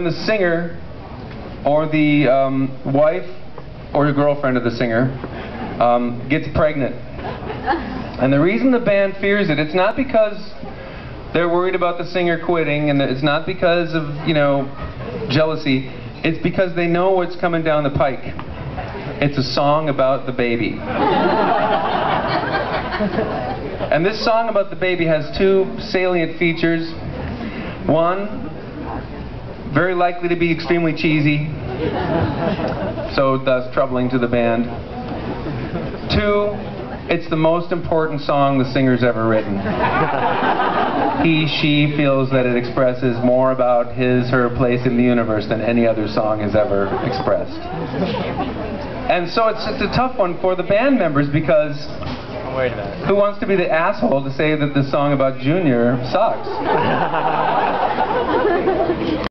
When the singer or the um, wife or the girlfriend of the singer um, gets pregnant. And the reason the band fears it, it's not because they're worried about the singer quitting, and it's not because of, you know, jealousy. It's because they know what's coming down the pike. It's a song about the baby. and this song about the baby has two salient features. One, very likely to be extremely cheesy, so thus troubling to the band. Two, it's the most important song the singer's ever written. he, she feels that it expresses more about his, her place in the universe than any other song has ever expressed. And so it's, it's a tough one for the band members because who wants to be the asshole to say that the song about Junior sucks?